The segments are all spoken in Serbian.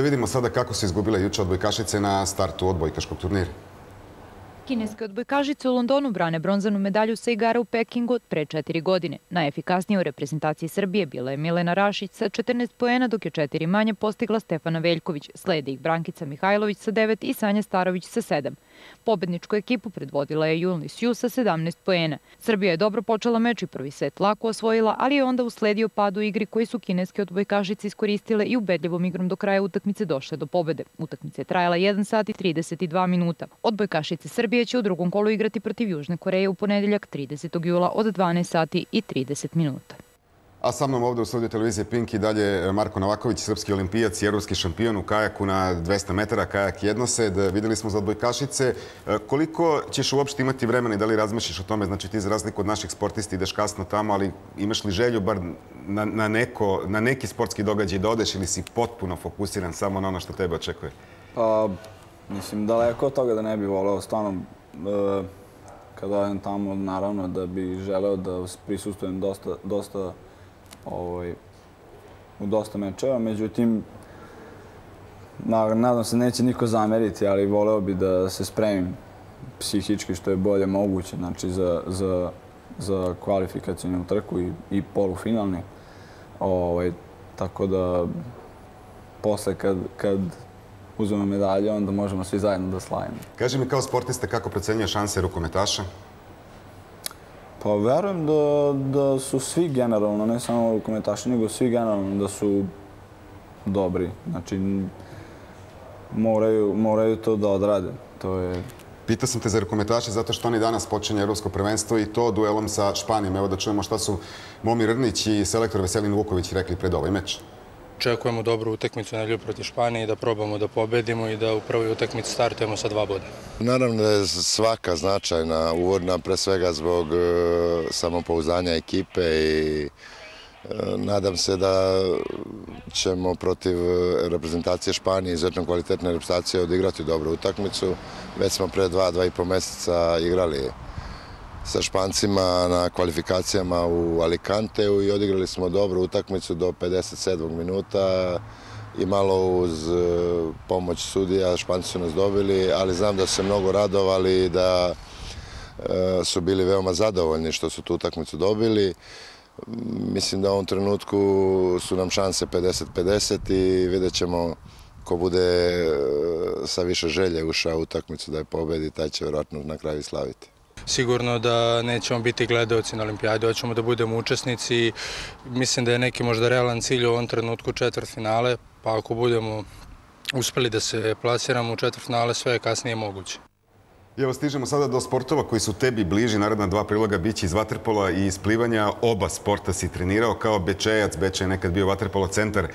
Da vidimo sada kako su izgubile juče odbojkašice na startu odbojkaškog turnira. Kineske odbojkašice u Londonu brane bronzanu medalju sa igara u Pekingu od pre četiri godine. Najefikasnija u reprezentaciji Srbije bila je Milena Rašić sa 14 poena, dok je četiri manje postigla Stefana Veljković. Slede ih Brankica Mihajlović sa 9 i Sanja Starović sa 7. Pobedničku ekipu predvodila je Julni Sju sa 17 poena. Srbija je dobro počela meč i prvi set lako osvojila, ali je onda usledio pad u igri koji su kineske odbojkašice iskoristile i ubedljivom igrom do kraja utakmice došle do pobede. Utakmica je trajala 1 sat i 32 minuta. Odbojkašice Srbije će u drugom kolu igrati protiv Južne Koreje u ponedeljak 30. jula od 12 sati i 30 minuta. A sa mnom ovde u studiju televizije Pink i dalje Marko Novaković, srpski olimpijac i evropski šampion u kajaku na 200 metara, kajak jednosed. Videli smo za odbojkašice. Koliko ćeš uopšte imati vremena i da li razmišljaš o tome? Znači ti za razliku od naših sportisti ideš kasno tamo, ali imaš li želju bar na, na, neko, na neki sportski događaj da odeš ili si potpuno fokusiran samo na ono što tebe očekuje? Pa, mislim, daleko od toga da ne bi voleo. Stvarno, e, kada odem tamo, naravno da bi želeo da prisustujem dosta, dosta ovaj, u dosta mečeva, međutim, nadam se neće niko zameriti, ali voleo bi da se spremim psihički što je bolje moguće, znači za, za, za kvalifikacijnu trku i, i polufinalni. Ovaj, tako da posle kad, kad uzmemo medalje, onda možemo svi zajedno da slavimo. Kaži mi kao sportista kako procenjuje šanse rukometaša? Pa verujem da, da su svi generalno, ne samo rukometaši, nego svi generalno da su dobri. Znači, moraju, moraju to da odrade. To je... Pitao sam te za rukometaše zato što oni danas počinje Evropsko prvenstvo i to duelom sa Španijom. Evo da čujemo šta su Momi Rnić i selektor Veselin Vuković rekli pred ovaj meč. Očekujemo dobru utakmicu na ljub protiv Španije i da probamo da pobedimo i da u prvoj utakmici startujemo sa dva boda. Naravno da je svaka značajna uvodna, pre svega zbog e, samopouzdanja ekipe i e, nadam se da ćemo protiv reprezentacije Španije, izuzetno kvalitetne reprezentacije, odigrati dobru utakmicu. Već smo pre dva, dva i po meseca igrali sa Špancima na kvalifikacijama u Alicanteu i odigrali smo dobru utakmicu do 57. minuta i malo uz e, pomoć sudija Španci su nas dobili, ali znam da su se mnogo radovali i da e, su bili veoma zadovoljni što su tu utakmicu dobili. Mislim da u ovom trenutku su nam šanse 50-50 i vidjet ćemo ko bude e, sa više želje ušao u utakmicu da je pobedi, taj će vjerojatno na kraju slaviti sigurno da nećemo biti gledalci na olimpijadi, hoćemo da budemo učesnici. Mislim da je neki možda realan cilj u ovom trenutku četvrt finale, pa ako budemo uspeli da se plasiramo u četvrt finale, sve je kasnije moguće. Evo stižemo sada do sportova koji su tebi bliži. Naredna dva priloga biće iz vaterpola i iz plivanja. Oba sporta si trenirao kao Bečejac. Beče je nekad bio vaterpolo centar.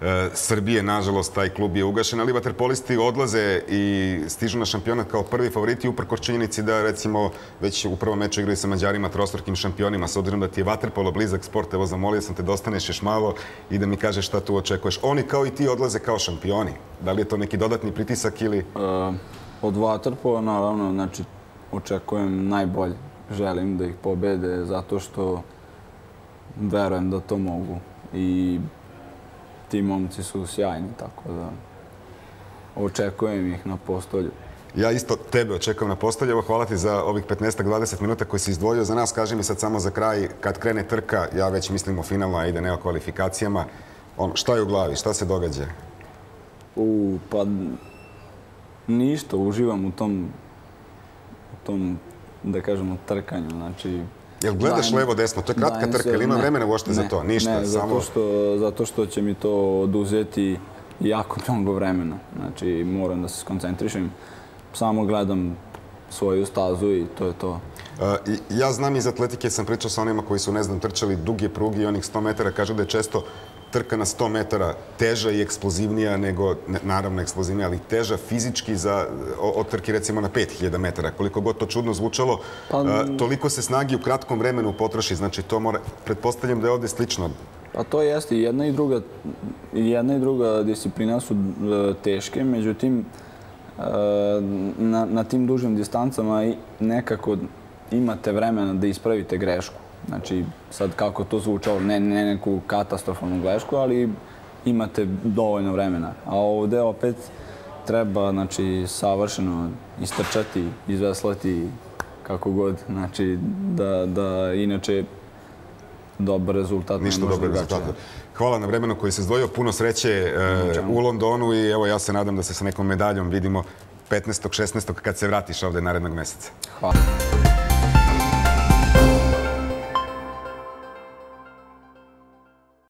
E, Srbije. Nažalost, taj klub je ugašen, ali vaterpolisti odlaze i stižu na šampionat kao prvi favoriti uprko činjenici da, recimo, već u prvom meču igrali sa Mađarima trostorkim šampionima. S obzirom da ti je vaterpolo blizak sport, evo zamolio sam te da ostaneš još malo i da mi kažeš šta tu očekuješ. Oni kao i ti odlaze kao šampioni. Da li je to neki dodatni pritisak ili... Uh, od vaterpola, naravno, znači, očekujem najbolje. Želim da ih pobede zato što verujem da to mogu. I ti momci su sjajni, tako da očekujem ih na postolju. Ja isto tebe očekujem na postolju. Evo, hvala ti za ovih 15-20 minuta koji si izdvojio za nas. Kaži mi sad samo za kraj, kad krene trka, ja već mislim o finalu, a ide ne o kvalifikacijama. Ono, šta je u glavi? Šta se događa? U, pa ništa. Uživam u tom, u tom, da kažemo, trkanju. Znači, Jel gledaš levo, desno? To je kratka trka, ili ima vremena uošte za to? Ništa, ne, zato što, zato što će mi to oduzeti jako mnogo vremena. Znači, moram da se skoncentrišem. Samo gledam svoju stazu i to je to. ja znam iz atletike, sam pričao sa onima koji su, ne znam, trčali duge prugi i onih 100 metara, kažu da je često trka na 100 metara teža i eksplozivnija nego, naravno eksplozivnija, ali teža fizički za, od trke recimo na 5000 metara. Koliko god to čudno zvučalo, pa, toliko se snagi u kratkom vremenu potroši. Znači, to mora, pretpostavljam da je ovde slično. Pa to jeste. Jedna i druga, jedna i druga disciplina su e, teške, međutim, e, na, na tim dužim distancama nekako imate vremena da ispravite grešku. Znači, sad kako to zvučalo, ne, ne neku katastrofalnu grešku, ali imate dovoljno vremena. A ovde opet treba znači, savršeno istrčati, izveslati kako god. Znači, da, da inače dobar rezultat Ništa dobar drugačije. rezultat. Hvala na vremenu koji se zdvojio, puno sreće e, u Londonu i evo ja se nadam da se sa nekom medaljom vidimo 15. 16. kad se vratiš ovde narednog meseca. Hvala.